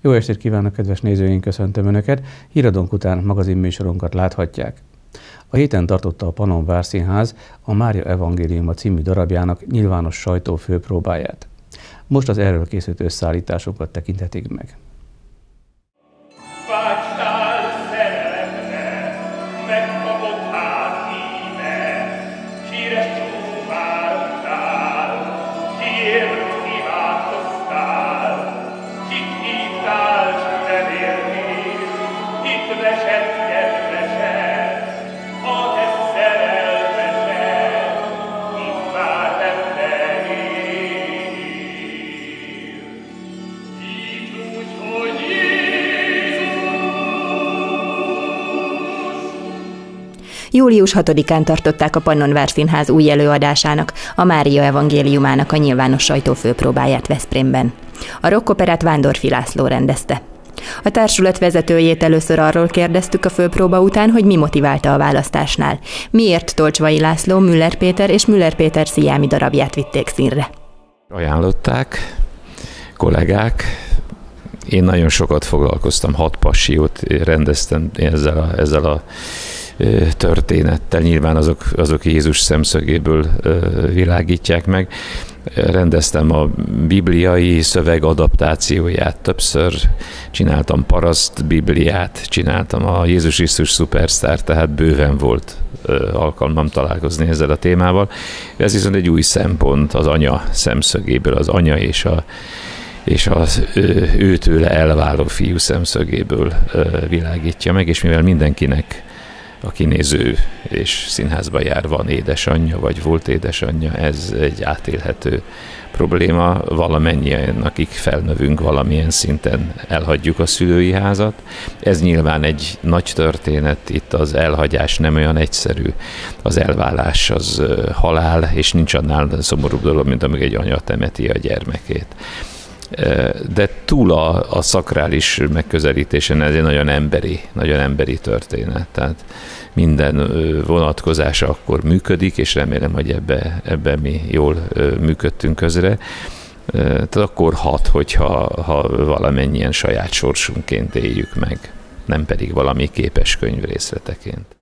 Jó estét kívánok, kedves nézőink, köszöntöm Önöket. Híradónk után magazinműsorunkat láthatják. A héten tartotta a Panon Várszínház a Mária Evangéliuma című darabjának nyilvános sajtó főpróbáját. Most az erről készült összeállításokat tekinthetik meg. Július 6-án tartották a Pannon Várszínház új előadásának, a Mária evangéliumának a nyilvános sajtófőpróbáját Veszprémben. A rockoperát Vándorfi László rendezte. A társulat vezetőjét először arról kérdeztük a főpróba után, hogy mi motiválta a választásnál. Miért Tolcsvai László, Müller Péter és Müller Péter Sziámi darabját vitték színre? Ajánlották kollégák, én nagyon sokat foglalkoztam, hat passiót rendeztem ezzel a, ezzel a történettel, nyilván azok, azok Jézus szemszögéből világítják meg. Rendeztem a bibliai szöveg adaptációját többször, csináltam paraszt bibliát, csináltam a Jézus Krisztus szupersztár, tehát bőven volt alkalmam találkozni ezzel a témával. Ez viszont egy új szempont az anya szemszögéből, az anya és a és az őtőle elváló fiú szemszögéből világítja meg, és mivel mindenkinek a kinéző és színházba jár, van édesanyja, vagy volt édesanyja, ez egy átélhető probléma. Valamennyien, akik felnövünk valamilyen szinten, elhagyjuk a szülői házat. Ez nyilván egy nagy történet, itt az elhagyás nem olyan egyszerű. Az elválás az halál, és nincs annál szomorúbb dolog, mint amíg egy anya temeti a gyermekét de túl a, a szakrális megközelítésen ez egy nagyon emberi, nagyon emberi történet. Tehát minden vonatkozása akkor működik, és remélem, hogy ebbe, ebbe mi jól működtünk közre. Tehát akkor hat, hogyha ha valamennyien saját sorsunként éljük meg, nem pedig valami képes könyv részleteként.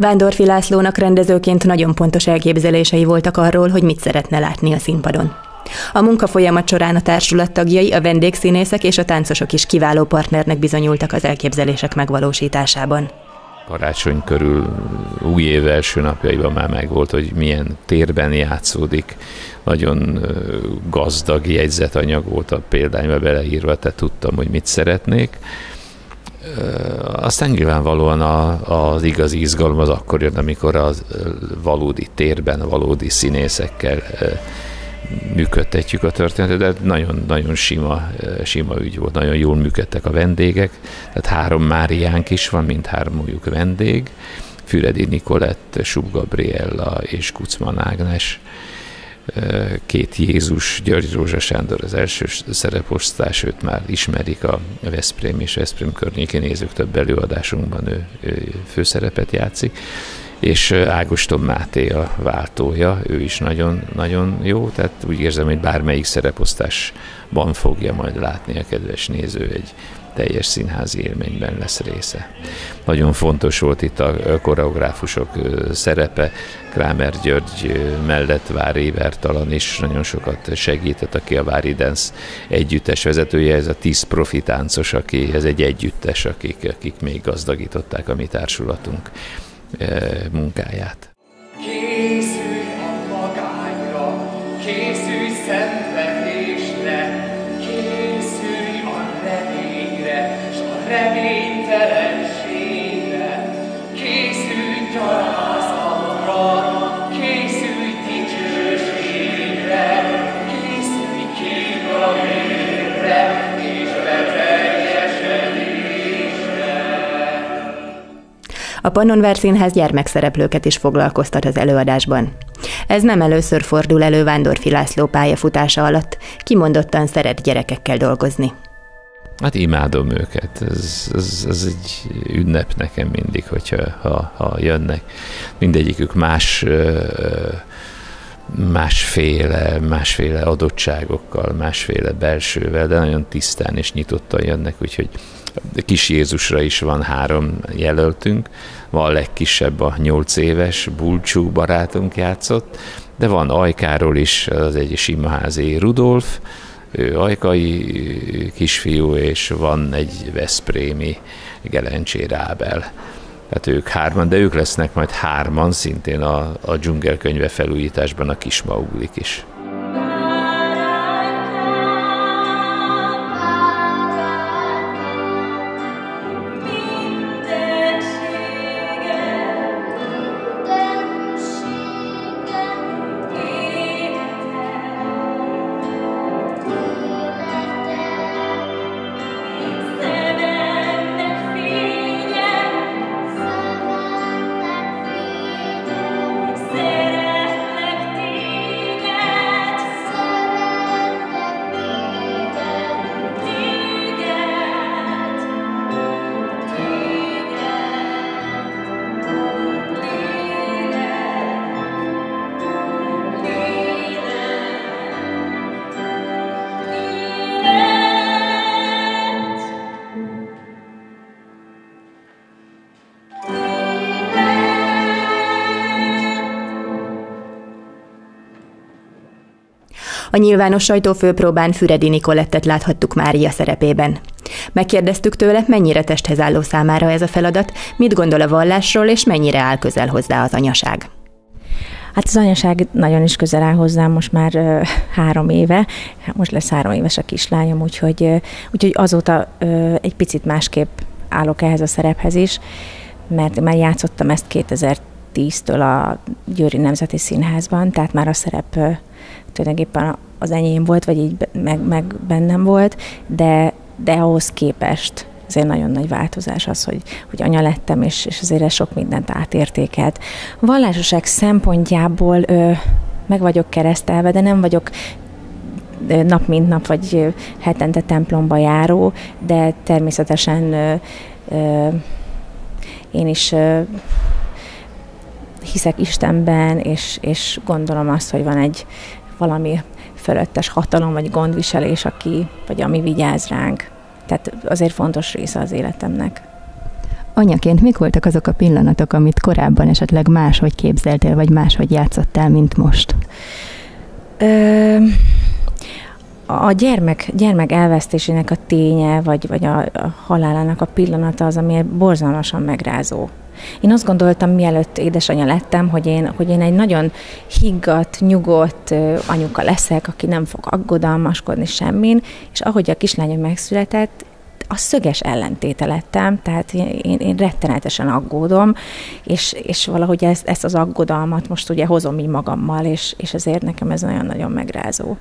Vándorfi Lászlónak rendezőként nagyon pontos elképzelései voltak arról, hogy mit szeretne látni a színpadon. A munka folyamat során a társulat tagjai, a vendégszínészek és a táncosok is kiváló partnernek bizonyultak az elképzelések megvalósításában. Karácsony körül új év első napjaiban már megvolt, hogy milyen térben játszódik. Nagyon gazdag jegyzetanyag volt a példányba beleírva, tehát tudtam, hogy mit szeretnék aztán nyilvánvalóan a, az igazi izgalom az akkor jön, amikor a valódi térben, a valódi színészekkel működtetjük a történetet, de nagyon-nagyon sima, sima ügy volt, nagyon jól működtek a vendégek, tehát három Máriánk is van, mint hármójuk vendég, Füredi Nikolett, Sub Gabriella és Kucman Ágnes, két Jézus, György Rózsa Sándor az első szereposztás, őt már ismerik a Veszprém és Veszprém környékén nézők több előadásunkban, ő, ő főszerepet játszik. És Ágoston Máté a váltója, ő is nagyon, nagyon jó, tehát úgy érzem, hogy bármelyik szereposztásban fogja majd látni a kedves néző egy teljes színházi élményben lesz része. Nagyon fontos volt itt a koreográfusok szerepe, Krámer György mellett Vári Vertalan is nagyon sokat segített, aki a Vári Dance együttes vezetője, ez a tíz profitáncos, aki, ez egy együttes, akik, akik még gazdagították a mi társulatunk munkáját. Készülj A Pannonvár Színház gyermekszereplőket is foglalkoztat az előadásban. Ez nem először fordul elő Vándorfi László pályafutása alatt, kimondottan szeret gyerekekkel dolgozni. Hát imádom őket, ez, ez, ez egy ünnep nekem mindig, hogyha ha, ha jönnek. Mindegyikük más másféle, másféle adottságokkal, másféle belsővel, de nagyon tisztán és nyitottan jönnek, úgyhogy Kis Jézusra is van három jelöltünk, van a legkisebb a nyolc éves, Bulcsú barátunk játszott, de van Ajkáról is, az egy simaházi Rudolf, ő ajkai kisfiú, és van egy Veszprémi Gelencsé Rábel. Tehát ők hárman, de ők lesznek majd hárman, szintén a, a dzsungelkönyve felújításban a kismauglik is. A nyilvános sajtófőpróbán Füredi Nikolettet láthattuk Mária szerepében. Megkérdeztük tőle, mennyire testhez álló számára ez a feladat, mit gondol a vallásról, és mennyire áll közel hozzá az anyaság. Hát az anyaság nagyon is közel áll hozzám most már ö, három éve, most lesz három éves a kislányom, úgyhogy, ö, úgyhogy azóta ö, egy picit másképp állok ehhez a szerephez is, mert már játszottam ezt 2010-től a Győri Nemzeti Színházban, tehát már a szerep tulajdonképpen az enyém volt, vagy így meg, meg bennem volt, de, de ahhoz képest azért nagyon nagy változás az, hogy, hogy anya lettem, és, és azért ez sok mindent átértékelt. A vallásoság szempontjából ö, meg vagyok keresztelve, de nem vagyok nap mint nap, vagy hetente templomba járó, de természetesen ö, ö, én is ö, hiszek Istenben, és, és gondolom azt, hogy van egy, valami fölöttes hatalom vagy gondviselés, aki, vagy ami vigyáz ránk. Tehát azért fontos része az életemnek. Anyaként mik voltak azok a pillanatok, amit korábban esetleg máshogy képzeltél, vagy máshogy játszottál, mint most? Ö, a gyermek, gyermek elvesztésének a ténye, vagy, vagy a, a halálának a pillanata az, ami borzalmasan megrázó. Én azt gondoltam, mielőtt édesanyja lettem, hogy én, hogy én egy nagyon higgadt, nyugodt anyuka leszek, aki nem fog aggodalmaskodni semmin, és ahogy a kislányom megszületett, a szöges ellentéte lettem, tehát én, én rettenetesen aggódom, és, és valahogy ezt, ezt az aggodalmat most ugye hozom így magammal, és, és ezért nekem ez nagyon-nagyon megrázó.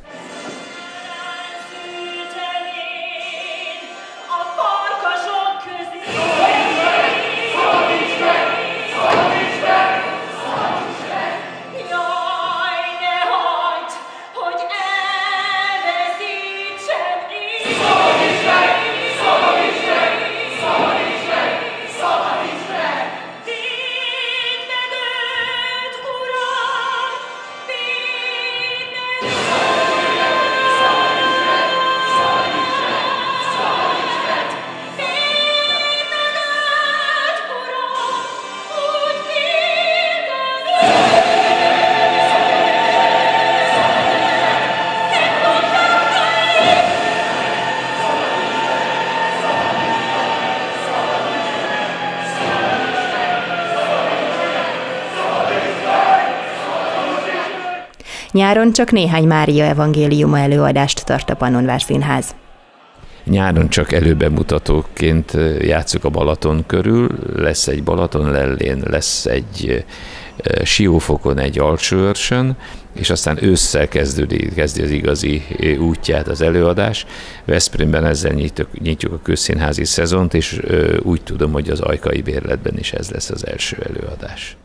Nyáron csak néhány Mária evangéliuma előadást tart a Pannonvár Színház. Nyáron csak előbemutatóként játszuk a Balaton körül, lesz egy Balaton lellén, lesz egy Siófokon, egy Alsóörsön, és aztán ősszel kezdődik, kezdi az igazi útját az előadás. Veszprémben ezzel nyitjuk, nyitjuk a közszínházi szezont, és úgy tudom, hogy az ajkai bérletben is ez lesz az első előadás.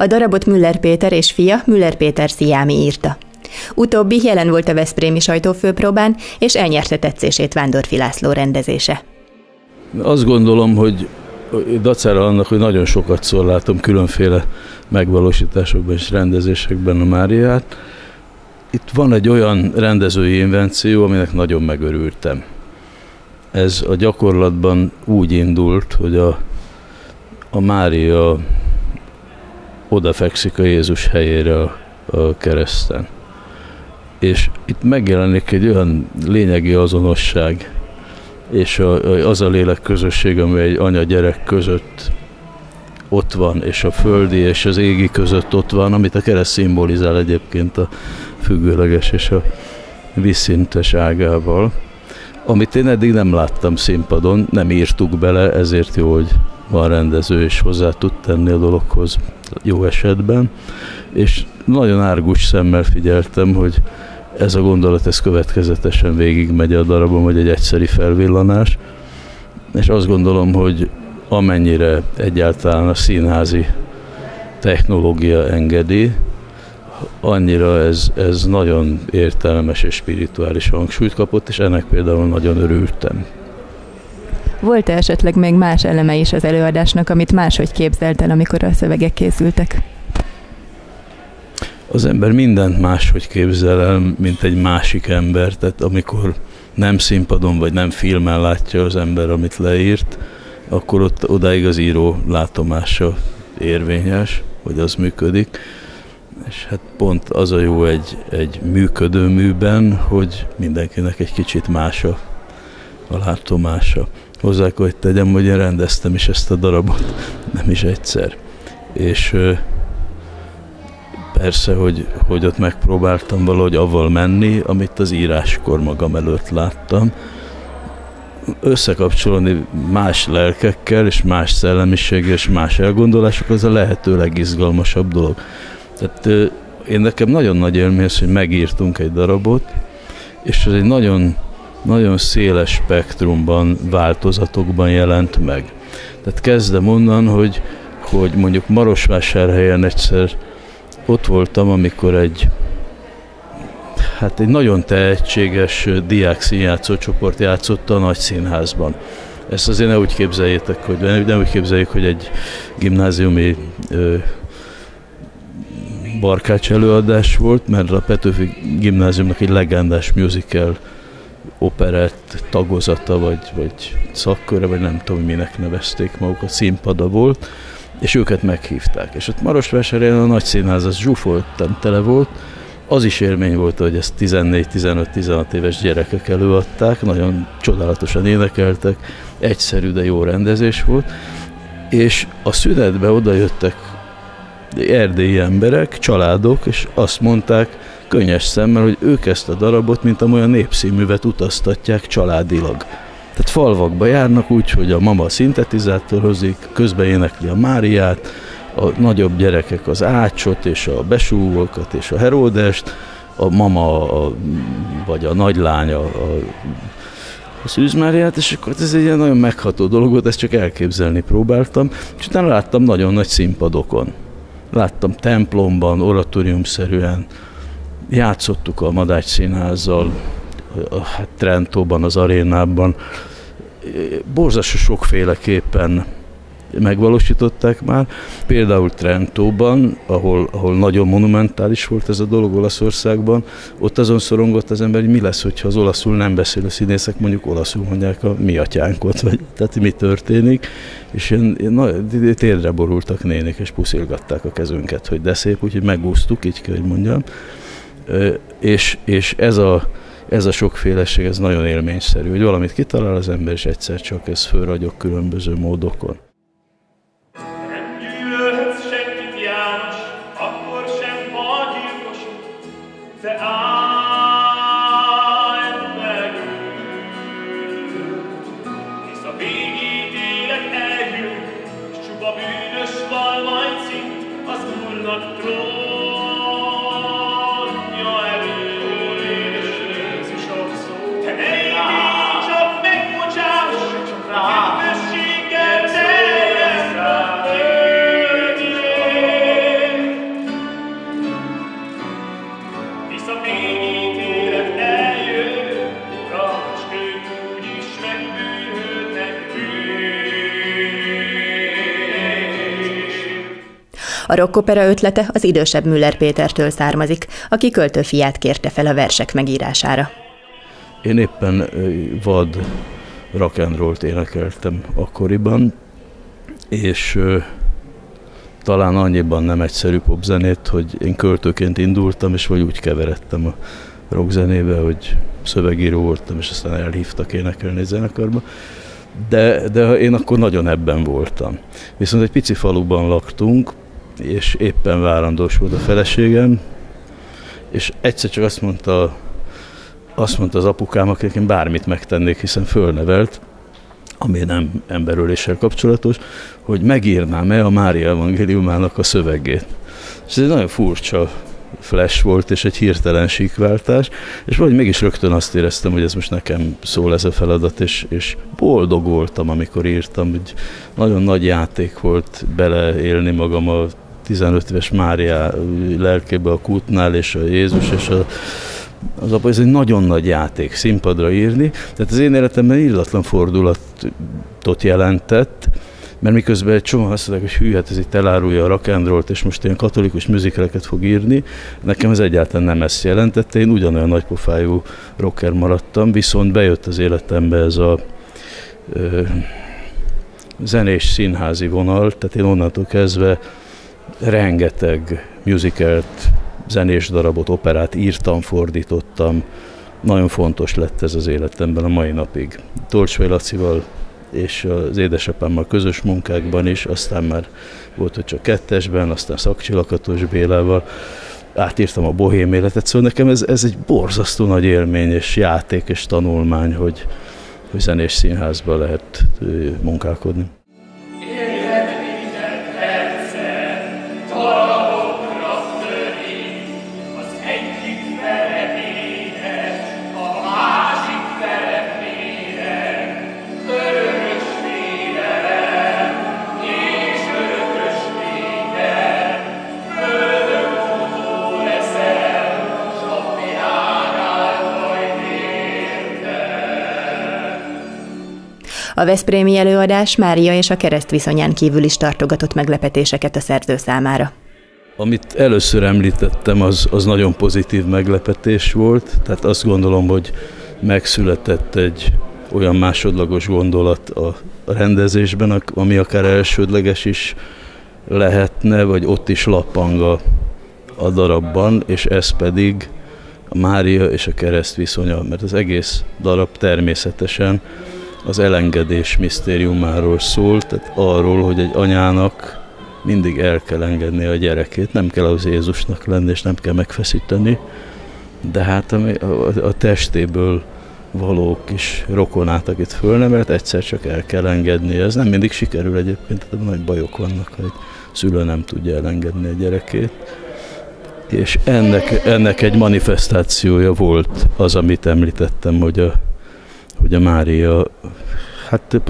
A darabot Müller Péter és fia Müller Péter Sziámi írta. Utóbbi jelen volt a Veszprémi sajtófőpróbán, és elnyerte tetszését Vándorfi László rendezése. Azt gondolom, hogy dacára annak, hogy nagyon sokat szól látom különféle megvalósításokban és rendezésekben a Máriát. Itt van egy olyan rendezői invenció, aminek nagyon megörültem. Ez a gyakorlatban úgy indult, hogy a, a Mária odafekszik a Jézus helyére a, a kereszten. És itt megjelenik egy olyan lényegi azonosság, és a, az a lélek közösség, ami egy anya-gyerek között ott van, és a földi és az égi között ott van, amit a kereszt szimbolizál egyébként a függőleges és a vízszintes ágával, amit én eddig nem láttam színpadon, nem írtuk bele, ezért jó, hogy van rendező, és hozzá tud tenni a dologhoz jó esetben, és nagyon árgus szemmel figyeltem, hogy ez a gondolat ez következetesen végigmegy a darabon, vagy egy egyszeri felvillanás, és azt gondolom, hogy amennyire egyáltalán a színházi technológia engedi, annyira ez, ez nagyon értelmes és spirituális hangsúlyt kapott, és ennek például nagyon örültem. Volt-e esetleg még más eleme is az előadásnak, amit máshogy képzelt el, amikor a szövegek készültek? Az ember mindent máshogy képzel el, mint egy másik ember, tehát amikor nem színpadon vagy nem filmen látja az ember, amit leírt, akkor ott odáig az író látomása érvényes, hogy az működik. És hát pont az a jó egy, egy működő műben, hogy mindenkinek egy kicsit más a, a látomása hozzá hogy tegyem, hogy én rendeztem is ezt a darabot, nem is egyszer. És persze, hogy, hogy ott megpróbáltam valahogy avval menni, amit az íráskor magam előtt láttam, összekapcsolni más lelkekkel, és más szellemiséggel, és más elgondolások, az a lehető legizgalmasabb dolog. Tehát én nekem nagyon nagy élmény hogy megírtunk egy darabot, és ez egy nagyon nagyon széles spektrumban, változatokban jelent meg. Tehát kezdem onnan, hogy, hogy mondjuk Marosvásárhelyen egyszer ott voltam, amikor egy hát egy nagyon tehetséges diák színjátszó csoport játszott a nagy színházban. Ezt azért ne úgy képzeljétek, hogy ne úgy képzeljük, hogy egy gimnáziumi barkács előadás volt, mert a Petőfi gimnáziumnak egy legendás musical operett tagozata, vagy, vagy szakköre, vagy nem tudom, minek nevezték magukat, színpada volt, és őket meghívták. És ott Marosvásárhelyen a nagy színház, az zsúfoltan tele volt, Az is élmény volt, hogy ezt 14-15-16 éves gyerekek előadták, nagyon csodálatosan énekeltek, egyszerű, de jó rendezés volt, és a szünetbe oda jöttek erdélyi emberek, családok, és azt mondták könnyes szemmel, hogy ők ezt a darabot, mint amolyan népszínművet utaztatják családilag. Tehát falvakba járnak úgy, hogy a mama szintetizátort hozik, közben énekli a Máriát, a nagyobb gyerekek az ácsot és a besúvókat és a heródest, a mama a, vagy a nagylánya a, a szűzmáriát, és akkor ez egy ilyen nagyon megható dolog volt, ezt csak elképzelni próbáltam, és utána láttam nagyon nagy színpadokon. Láttam templomban, oratóriumszerűen, játszottuk a Madács Színházzal, hát Trentóban, az arénában, borzasztó sokféleképpen megvalósították már. Például Trentóban, ahol, ahol nagyon monumentális volt ez a dolog Olaszországban, ott azon szorongott az ember, hogy mi lesz, hogyha az olaszul nem beszélő színészek mondjuk olaszul mondják a mi atyánkot, vagy tehát mi történik, és ilyen, ilyen térdre borultak nénik, és puszilgatták a kezünket, hogy de szép, úgyhogy megúsztuk, így kell, hogy mondjam. És, és ez a ez a sokféleség, ez nagyon élményszerű, hogy valamit kitalál az ember, és egyszer csak ez fölragyog különböző módokon. A rockopera ötlete az idősebb Müller Pétertől származik, aki költőfiát kérte fel a versek megírására. Én éppen vad rock and roll-t énekeltem akkoriban, és talán annyiban nem egyszerű popzenét, hogy én költőként indultam, és vagy úgy keveredtem a rockzenébe, hogy szövegíró voltam, és aztán elhívtak énekelni zenekarba. De, de én akkor nagyon ebben voltam. Viszont egy pici faluban laktunk, és éppen várandós volt a feleségem, és egyszer csak azt mondta, azt mondta az apukám, akinek én bármit megtennék, hiszen fölnevelt, ami nem emberöléssel kapcsolatos, hogy megírnám-e a Mária evangéliumának a szövegét. És ez egy nagyon furcsa flash volt, és egy hirtelen síkváltás, és vagy mégis rögtön azt éreztem, hogy ez most nekem szól ez a feladat, és, és boldog voltam, amikor írtam, hogy nagyon nagy játék volt beleélni magam a 15 éves Mária lelkébe a kútnál, és a Jézus, és a, az apa, ez egy nagyon nagy játék színpadra írni. Tehát az én életemben illatlan fordulatot jelentett, mert miközben egy csomó azt mondják, hogy hű, hát ez itt elárulja a rakendrolt, és most ilyen katolikus műzikeleket fog írni, nekem ez egyáltalán nem ezt jelentette, én ugyanolyan nagypofájú rocker maradtam, viszont bejött az életembe ez a ö, zenés színházi vonal, tehát én onnantól kezdve rengeteg musicalt, zenés darabot, operát írtam, fordítottam. Nagyon fontos lett ez az életemben a mai napig. Tolcsvai Lacival és az édesapámmal közös munkákban is, aztán már volt, hogy csak kettesben, aztán Szakcsilakatos Bélával átírtam a bohém életet, szóval nekem ez, ez egy borzasztó nagy élmény és játék és tanulmány, hogy, hogy zenés színházban lehet munkálkodni. A Veszprémi előadás Mária és a kereszt viszonyán kívül is tartogatott meglepetéseket a szerző számára. Amit először említettem, az, az nagyon pozitív meglepetés volt, tehát azt gondolom, hogy megszületett egy olyan másodlagos gondolat a rendezésben, ami akár elsődleges is lehetne, vagy ott is lappang a, a darabban, és ez pedig a Mária és a kereszt viszonya, mert az egész darab természetesen az elengedés misztériumáról szól, tehát arról, hogy egy anyának mindig el kell engedni a gyerekét, nem kell az Jézusnak lenni, és nem kell megfeszíteni, de hát a, a, a testéből való kis rokonát, akit fölnemelt, egyszer csak el kell engedni. Ez nem mindig sikerül egyébként, tehát nagy bajok vannak, hogy szülő nem tudja elengedni a gyerekét. És ennek, ennek egy manifestációja volt az, amit említettem, hogy a, hogy a Mária hát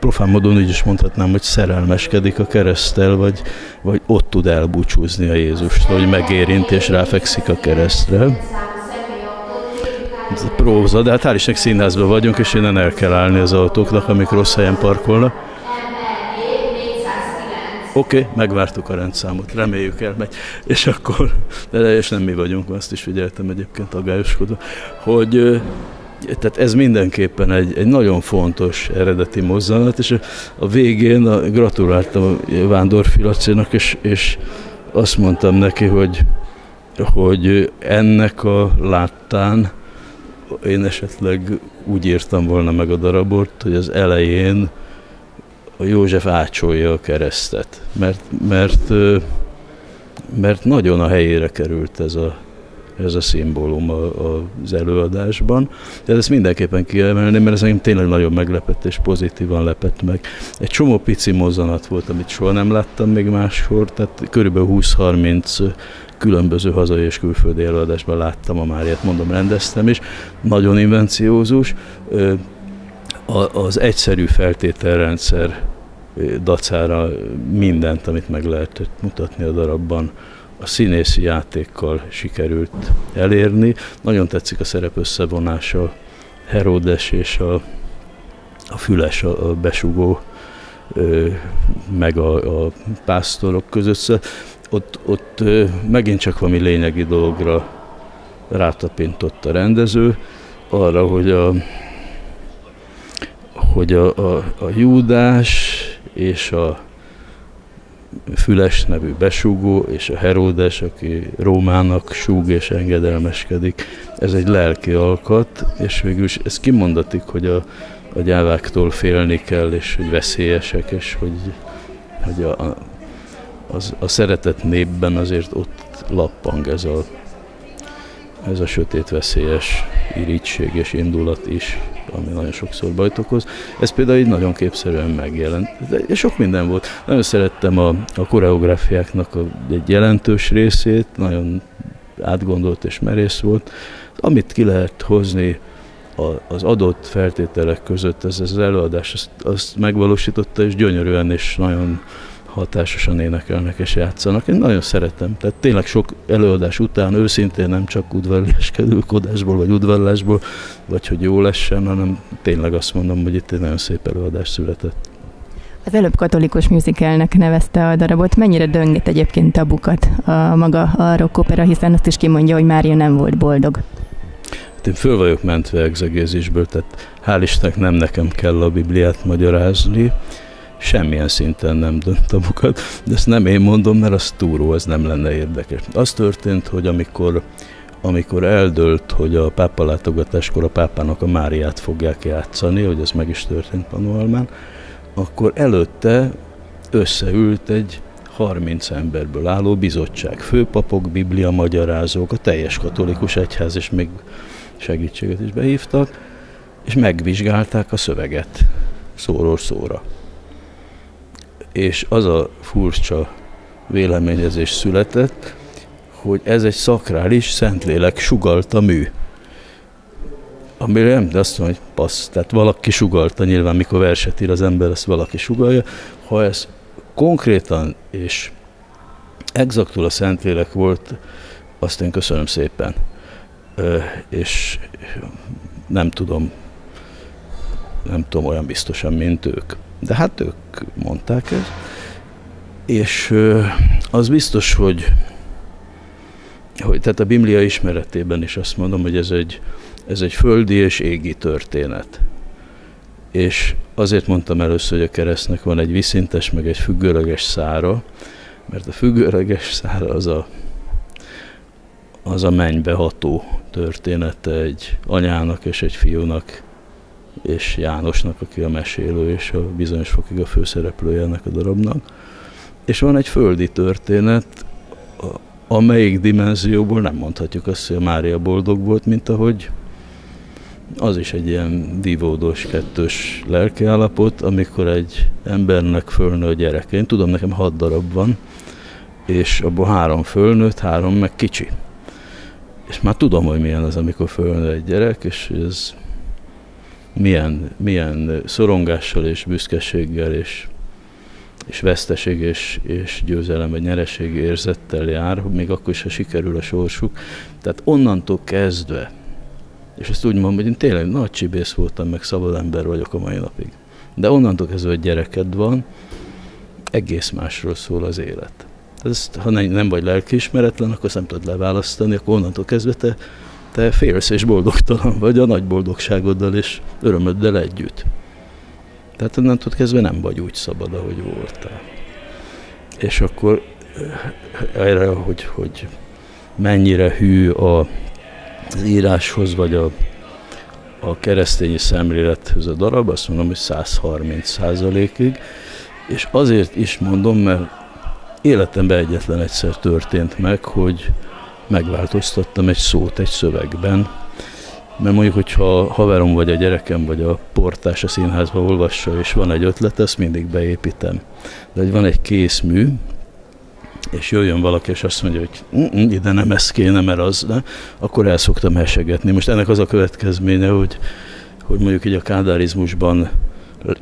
profán módon úgy is mondhatnám, hogy szerelmeskedik a keresztel, vagy, vagy ott tud elbúcsúzni a Jézustól, hogy megérint és ráfekszik a keresztre. Ez próza, de hát hál' Istennek színházban vagyunk, és innen el kell állni az autóknak, amik rossz helyen parkolnak. Oké, okay, megvártuk a rendszámot, reméljük elmegy. És akkor, de és nem mi vagyunk, azt is figyeltem egyébként aggályoskodva, hogy tehát ez mindenképpen egy, egy nagyon fontos eredeti mozzanat, és a, végén gratuláltam Vándor Filacénak, és, és azt mondtam neki, hogy, hogy ennek a láttán én esetleg úgy írtam volna meg a darabot, hogy az elején a József ácsolja a keresztet, mert, mert, mert nagyon a helyére került ez a, ez a szimbólum az előadásban. De ezt mindenképpen kiemelni, mert ez engem tényleg nagyon meglepett és pozitívan lepett meg. Egy csomó pici mozzanat volt, amit soha nem láttam még máskor, tehát körülbelül 20-30 különböző hazai és külföldi előadásban láttam a Máriát, mondom, rendeztem is. Nagyon invenciózus. Az egyszerű feltételrendszer dacára mindent, amit meg lehetett mutatni a darabban, a színészi játékkal sikerült elérni. Nagyon tetszik a szerep összevonása Herodes és a, a Füles, a, a besugó, meg a, a pásztorok között. Ott, ott megint csak valami lényegi dologra rátapintott a rendező, arra, hogy a, hogy a, a, a Júdás és a Füles nevű besúgó, és a Heródes, aki Rómának súg és engedelmeskedik. Ez egy lelki alkat, és végül is ez kimondatik, hogy a, a gyáváktól félni kell, és hogy veszélyesek, és hogy, hogy a, a, az, a szeretett népben azért ott lappang ez a, ez a sötét, veszélyes irítség és indulat is ami nagyon sokszor bajt okoz. Ez például így nagyon képszerűen megjelent. De sok minden volt. Nagyon szerettem a, a koreográfiáknak a, egy jelentős részét, nagyon átgondolt és merész volt. Amit ki lehet hozni a, az adott feltételek között, ez, ez az előadás azt, azt megvalósította, és gyönyörűen és nagyon hatásosan énekelnek és játszanak. Én nagyon szeretem. Tehát tényleg sok előadás után őszintén nem csak udvarláskedőkodásból, vagy udvarlásból, vagy hogy jó lessen, hanem tényleg azt mondom, hogy itt egy nagyon szép előadás született. Az előbb katolikus musicalnek nevezte a darabot. Mennyire dönget egyébként tabukat a maga a rock opera, hiszen azt is kimondja, hogy Mária nem volt boldog. Hát én föl vagyok mentve egzegézisből, tehát hál' Istennek nem nekem kell a Bibliát magyarázni, semmilyen szinten nem dönt tabukat, de ezt nem én mondom, mert az túró, ez nem lenne érdekes. Az történt, hogy amikor, amikor eldőlt, hogy a pápa látogatáskor a pápának a Máriát fogják játszani, hogy ez meg is történt Panualmán, akkor előtte összeült egy 30 emberből álló bizottság, főpapok, biblia magyarázók, a teljes katolikus egyház, és még segítséget is behívtak, és megvizsgálták a szöveget szóról szóra és az a furcsa véleményezés született, hogy ez egy szakrális szentlélek sugalta mű. Amire nem, de azt mondom, hogy passz, tehát valaki sugalta nyilván, mikor verset ír az ember, ezt valaki sugalja. Ha ez konkrétan és exaktul a Szentlélek volt, azt én köszönöm szépen. Ö, és nem tudom, nem tudom olyan biztosan, mint ők. De hát ők mondták ezt. És az biztos, hogy, hogy tehát a Biblia ismeretében is azt mondom, hogy ez egy, ez egy földi és égi történet. És azért mondtam először, hogy a keresztnek van egy viszintes, meg egy függőleges szára, mert a függőleges szára az a, az a mennybe ható története egy anyának és egy fiúnak, és Jánosnak, aki a mesélő, és a bizonyos fokig a főszereplője ennek a darabnak. És van egy földi történet, amelyik dimenzióból nem mondhatjuk azt, hogy a Mária boldog volt, mint ahogy az is egy ilyen divódós, kettős lelkiállapot, amikor egy embernek fölnő a gyereke. Én tudom, nekem hat darab van, és abból három fölnőtt, három meg kicsi. És már tudom, hogy milyen az, amikor fölnő egy gyerek, és ez milyen, milyen szorongással és büszkeséggel és, és veszteség és, és győzelem vagy nyereség érzettel jár, még akkor is, ha sikerül a sorsuk. Tehát onnantól kezdve, és ezt úgy mondom, hogy én tényleg nagy csibész voltam, meg szabad ember vagyok a mai napig. De onnantól kezdve, hogy gyereked van, egész másról szól az élet. Ezt, ha nem vagy lelkiismeretlen, akkor ezt nem tudod leválasztani, akkor onnantól kezdve te, te félsz és boldogtalan vagy a nagy boldogságoddal és örömöddel együtt. Tehát onnantól kezdve nem vagy úgy szabad, ahogy voltál. És akkor eh, erre, hogy, hogy mennyire hű a, az íráshoz, vagy a, a keresztényi szemlélethez a darab, azt mondom, hogy 130 százalékig, és azért is mondom, mert Életemben egyetlen egyszer történt meg, hogy megváltoztattam egy szót egy szövegben, mert mondjuk, hogyha a haverom vagy a gyerekem vagy a portás a színházba olvassa, és van egy ötlet, ezt mindig beépítem. De hogy van egy kész mű, és jöjjön valaki, és azt mondja, hogy ide nem ez kéne, mert az, ne, akkor el szoktam hesegetni. Most ennek az a következménye, hogy, hogy mondjuk így a kádárizmusban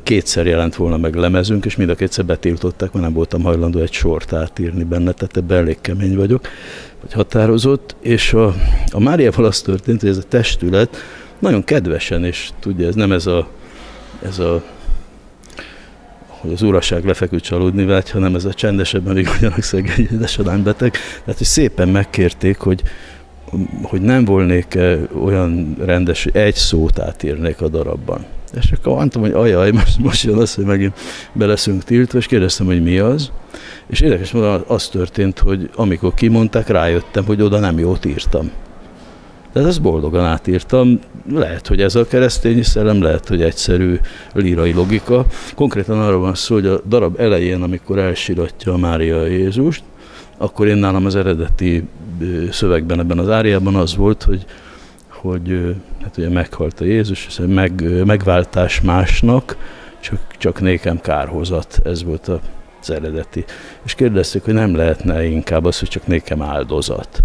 kétszer jelent volna meg lemezünk, és mind a kétszer betiltották, mert nem voltam hajlandó egy sort átírni benne, tehát ebben elég kemény vagyok, vagy határozott, és a, a Máriával az történt, hogy ez a testület nagyon kedvesen, és tudja, ez nem ez a, ez a hogy az uraság lefeküdt csalódni vágy, hanem ez a csendesebben még ugyanak szegény édesanyám beteg. Tehát, hogy szépen megkérték, hogy, hogy nem volnék olyan rendes, hogy egy szót átírnék a darabban. És akkor mondtam, hogy ajaj, most, most jön az, hogy megint be leszünk tiltva, és kérdeztem, hogy mi az. És érdekes módon az történt, hogy amikor kimondták, rájöttem, hogy oda nem jót írtam. Tehát ezt boldogan átírtam. Lehet, hogy ez a keresztény szellem, lehet, hogy egyszerű lírai logika. Konkrétan arról van szó, hogy a darab elején, amikor elsiratja a Mária Jézust, akkor én nálam az eredeti szövegben, ebben az áriában az volt, hogy hogy hát ugye meghalt a Jézus, ez meg, megváltás másnak, csak, csak nékem kárhozat, ez volt az eredeti. És kérdeztük, hogy nem lehetne inkább az, hogy csak nékem áldozat.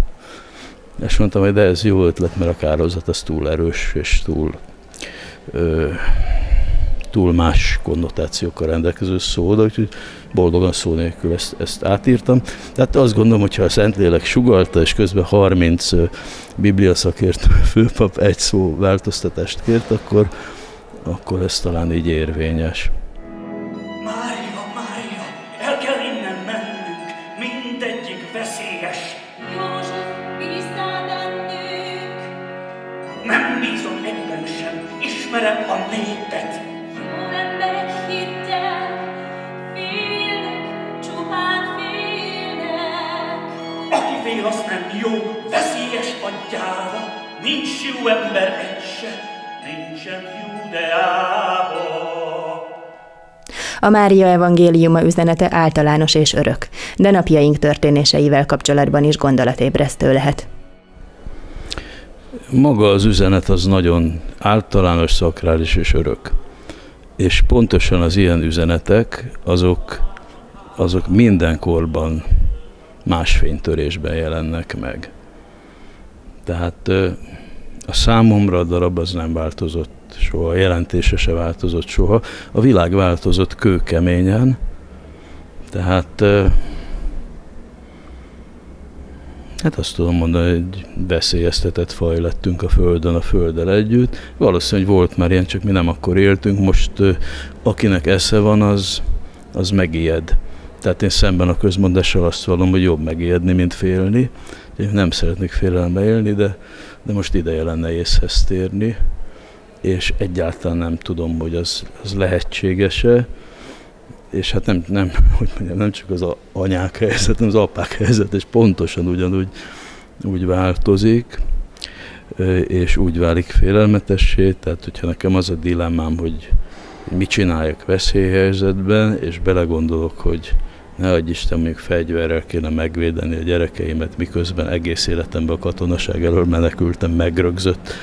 És mondtam, hogy de ez jó ötlet, mert a kárhozat az túl erős, és túl ö, túl más konnotációkkal rendelkező szó, de úgyhogy boldogan szó nélkül ezt, ezt átírtam. Tehát azt gondolom, hogyha a Szentlélek sugalta, és közben 30 biblia szakértő főpap egy szó változtatást kért, akkor, akkor ez talán így érvényes. Mária, A Mária evangéliuma üzenete általános és örök, de napjaink történéseivel kapcsolatban is gondolatébresztő lehet. Maga az üzenet az nagyon általános, szakrális és örök. És pontosan az ilyen üzenetek, azok, azok mindenkorban más fénytörésben jelennek meg. Tehát a számomra a darab az nem változott soha, a jelentése se változott soha. A világ változott kőkeményen, tehát Hát azt tudom mondani, hogy veszélyeztetett faj lettünk a Földön, a Földdel együtt. Valószínűleg volt már ilyen, csak mi nem akkor éltünk. Most akinek esze van, az, az megijed. Tehát én szemben a közmondással azt vallom, hogy jobb megijedni, mint félni. Én nem szeretnék félelembe élni, de, de most ideje lenne észhez térni, és egyáltalán nem tudom, hogy az, az lehetséges-e. És hát nem, nem, hogy mondjam, nem csak az anyák helyzet, hanem az apák helyzet, és pontosan ugyanúgy úgy változik, és úgy válik félelmetessé, tehát hogyha nekem az a dilemmám, hogy mit csináljak veszélyhelyzetben, és belegondolok, hogy ne adj Isten, mondjuk fegyverrel kéne megvédeni a gyerekeimet, miközben egész életemben a katonaság elől menekültem megrögzött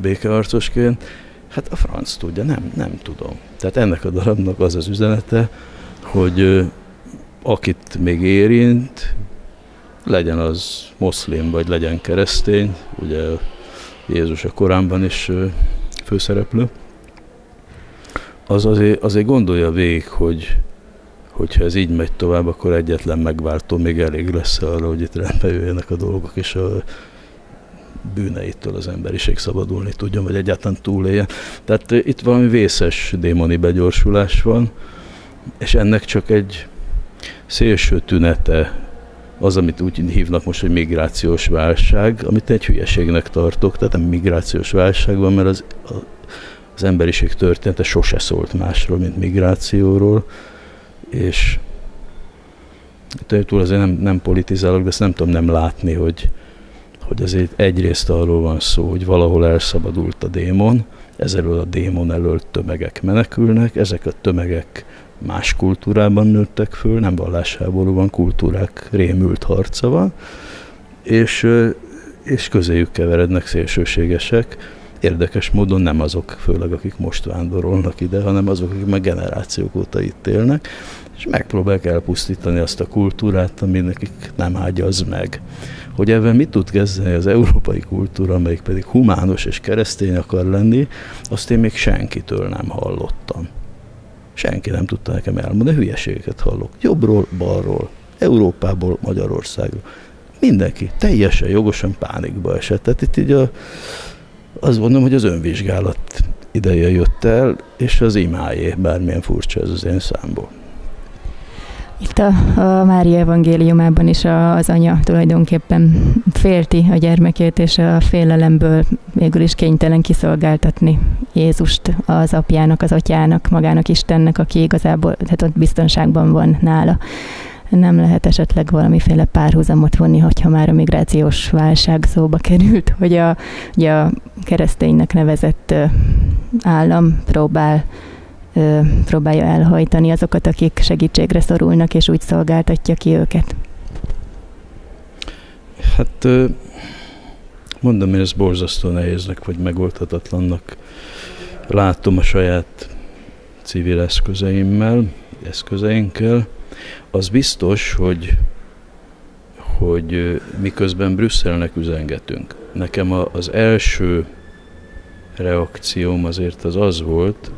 békeharcosként. Hát a franc tudja, nem, nem tudom. Tehát ennek a darabnak az az üzenete, hogy akit még érint, legyen az moszlim, vagy legyen keresztény, ugye Jézus a Koránban is főszereplő, az azért, azért gondolja végig, hogy hogyha ez így megy tovább, akkor egyetlen megváltó még elég lesz arra, hogy itt rendbe jöjjenek a dolgok, és a bűneitől az emberiség szabadulni tudjon, vagy egyáltalán túléljen. Tehát itt valami vészes démoni begyorsulás van, és ennek csak egy szélső tünete. Az, amit úgy hívnak most, hogy migrációs válság, amit egy hülyeségnek tartok, tehát nem migrációs válság van, mert az, az emberiség története sose szólt másról, mint migrációról, és túl azért nem, nem politizálok, de ezt nem tudom nem látni, hogy, hogy azért egyrészt arról van szó, hogy valahol elszabadult a démon, ezelől a démon elől tömegek menekülnek, ezek a tömegek más kultúrában nőttek föl, nem vallásháborúban, kultúrák rémült harca van, és, és közéjük keverednek szélsőségesek, érdekes módon nem azok, főleg akik most vándorolnak ide, hanem azok, akik meg generációk óta itt élnek, és megpróbálják elpusztítani azt a kultúrát, ami nekik nem ágyaz meg. Hogy ebben mit tud kezdeni az európai kultúra, amelyik pedig humános és keresztény akar lenni, azt én még senkitől nem hallottam. Senki nem tudta nekem elmondani, hülyeségeket hallok. Jobbról, balról, Európából, Magyarországról. Mindenki teljesen jogosan pánikba esett. Tehát itt így a, azt mondom, hogy az önvizsgálat ideje jött el, és az imájé, bármilyen furcsa ez az én számból. Itt a, a Mária evangéliumában is a, az anya tulajdonképpen félti a gyermekét, és a félelemből végül is kénytelen kiszolgáltatni Jézust az apjának, az atyának, magának Istennek, aki igazából tehát ott biztonságban van nála. Nem lehet esetleg valamiféle párhuzamot vonni, hogyha már a migrációs válság szóba került, hogy a, ugye a kereszténynek nevezett állam próbál próbálja elhajtani azokat, akik segítségre szorulnak, és úgy szolgáltatja ki őket? Hát mondom, én ezt borzasztó nehéznek, vagy megoldhatatlannak látom a saját civil eszközeimmel, eszközeinkkel. Az biztos, hogy, hogy miközben Brüsszelnek üzengetünk. Nekem az első reakcióm azért az az volt,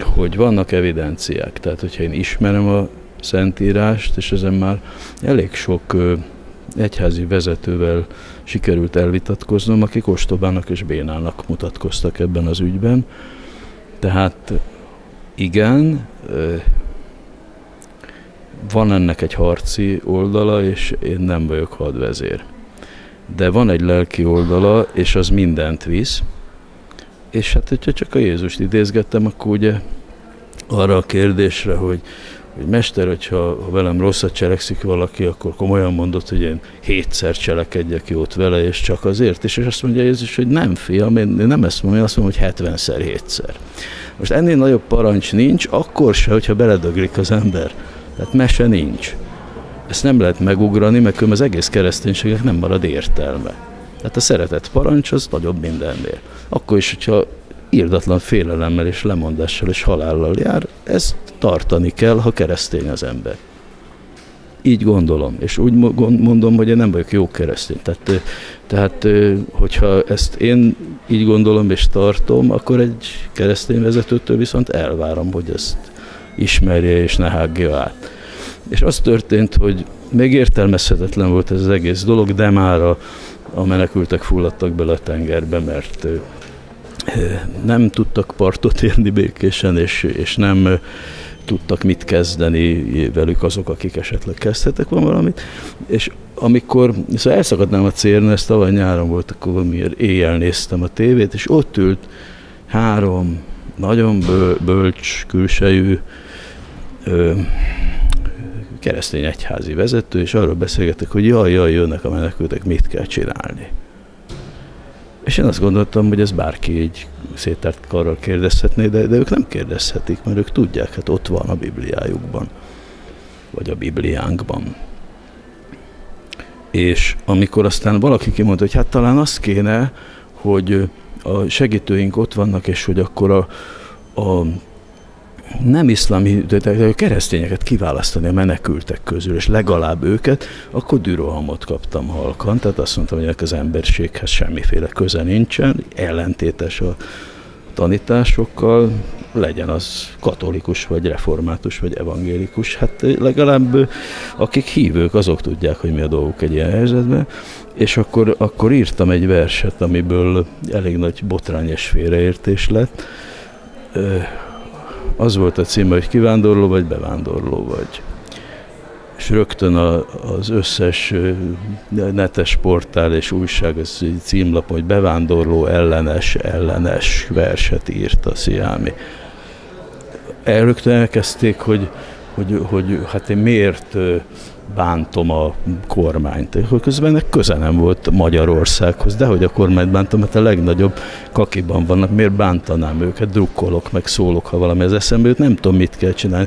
hogy vannak evidenciák. Tehát, hogyha én ismerem a Szentírást, és ezen már elég sok egyházi vezetővel sikerült elvitatkoznom, akik ostobának és bénának mutatkoztak ebben az ügyben. Tehát igen, van ennek egy harci oldala, és én nem vagyok hadvezér. De van egy lelki oldala, és az mindent visz, és hát, hogyha csak a Jézust idézgettem, akkor ugye arra a kérdésre, hogy, hogy mester, hogyha ha velem rosszat cselekszik valaki, akkor komolyan mondott, hogy én hétszer cselekedjek jót vele, és csak azért. És, és azt mondja Jézus, hogy nem, fiam, én nem ezt mondom, én azt mondom, hogy 70-szer, hétszer. Most ennél nagyobb parancs nincs, akkor se, hogyha beledöglik az ember. Tehát mese nincs. Ezt nem lehet megugrani, mert az egész kereszténységek nem marad értelme. Tehát a szeretet parancs az nagyobb mindennél. Akkor is, hogyha írdatlan félelemmel és lemondással és halállal jár, ezt tartani kell, ha keresztény az ember. Így gondolom, és úgy mondom, hogy én nem vagyok jó keresztény. Tehát, tehát hogyha ezt én így gondolom és tartom, akkor egy keresztény vezetőtől viszont elvárom, hogy ezt ismerje és ne hágja át. És az történt, hogy még értelmezhetetlen volt ez az egész dolog, de már a, a menekültek fulladtak bele a tengerbe, mert nem tudtak partot érni békésen, és, és nem tudtak mit kezdeni velük azok, akik esetleg kezdhetek van valamit. És amikor, szóval elszakadnám a cérne, ez tavaly nyáron volt, akkor valamiért éjjel néztem a tévét, és ott ült három nagyon bölcs, külsejű keresztény egyházi vezető, és arról beszélgetek, hogy jaj, jaj, jönnek a menekültek, mit kell csinálni. És én azt gondoltam, hogy ez bárki egy széttárt karral kérdezhetné, de, de ők nem kérdezhetik, mert ők tudják, hát ott van a Bibliájukban, vagy a Bibliánkban. És amikor aztán valaki kimondta, hogy hát talán azt kéne, hogy a segítőink ott vannak, és hogy akkor a, a nem iszlami, de a keresztényeket kiválasztani a menekültek közül, és legalább őket, akkor dürohamot kaptam halkan, tehát azt mondtam, hogy az emberséghez semmiféle köze nincsen, ellentétes a tanításokkal, legyen az katolikus, vagy református, vagy evangélikus, hát legalább akik hívők, azok tudják, hogy mi a dolguk egy ilyen helyzetben, és akkor, akkor írtam egy verset, amiből elég nagy botrány és félreértés lett, az volt a címe, hogy kivándorló vagy bevándorló vagy. És rögtön a, az összes netes portál és újság az címlap, hogy bevándorló ellenes, ellenes verset írt a Sziámi. Rögtön elkezdték, hogy, hogy, hogy hát én miért bántom a kormányt. Közben ennek köze nem volt Magyarországhoz, de hogy a kormányt bántom, mert a legnagyobb kakiban vannak, miért bántanám őket, drukkolok, meg szólok, ha valami az eszembe jut, nem tudom, mit kell csinálni.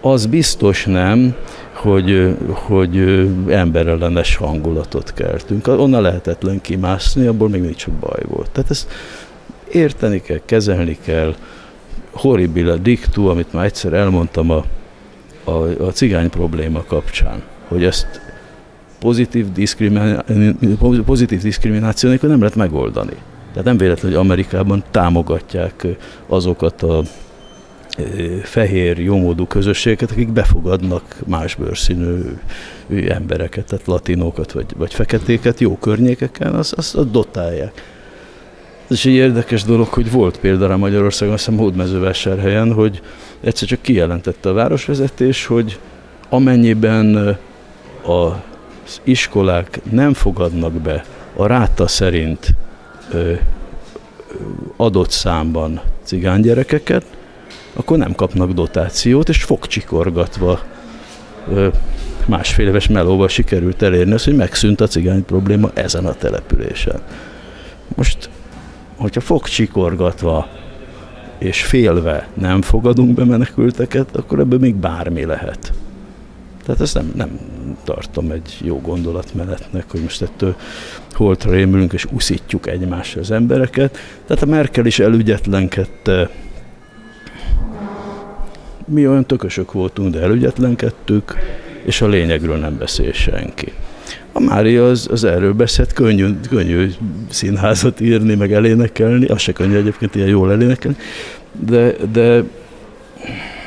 Az biztos nem, hogy, hogy emberellenes hangulatot keltünk. Onnan lehetetlen kimászni, abból még nincs baj volt. Tehát ezt érteni kell, kezelni kell. Horribile dictu, amit már egyszer elmondtam a a, a cigány probléma kapcsán, hogy ezt pozitív, diszkriminá... pozitív diszkrimináció nélkül nem lehet megoldani. Tehát nem véletlen, hogy Amerikában támogatják azokat a fehér, jómódú közösségeket, akik befogadnak más bőrszínű embereket, tehát latinókat vagy, vagy feketéket jó környékeken, azt az, az dotálják. Ez is egy érdekes dolog, hogy volt például Magyarországon, azt hiszem Hódmezővásárhelyen, hogy egyszer csak kijelentette a városvezetés, hogy amennyiben az iskolák nem fogadnak be a ráta szerint adott számban cigánygyerekeket, akkor nem kapnak dotációt, és fogcsikorgatva másfél éves melóval sikerült elérni az, hogy megszűnt a cigány probléma ezen a településen. Most, hogyha fogcsikorgatva és félve nem fogadunk be menekülteket, akkor ebből még bármi lehet. Tehát ezt nem, nem tartom egy jó gondolatmenetnek, hogy most ettől holtra rémülünk és uszítjuk egymásra az embereket. Tehát a Merkel is elügyetlenkedte, mi olyan tökösök voltunk, de elügyetlenkedtük, és a lényegről nem beszél senki. A Mária az, az erről beszélt, könnyű, könnyű színházat írni, meg elénekelni, az se könnyű egyébként ilyen jól elénekelni, de, de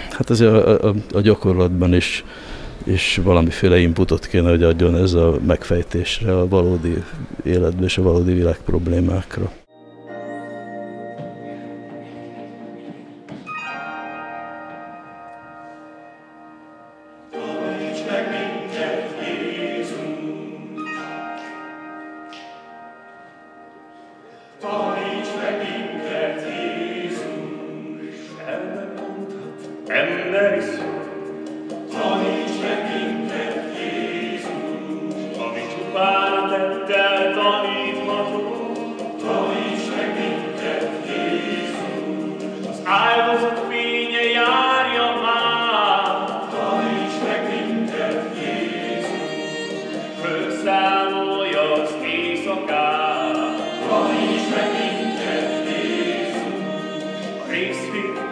hát azért a, a, a gyakorlatban is és valamiféle inputot kéne, hogy adjon ez a megfejtésre, a valódi életbe és a valódi világ problémákra. speak.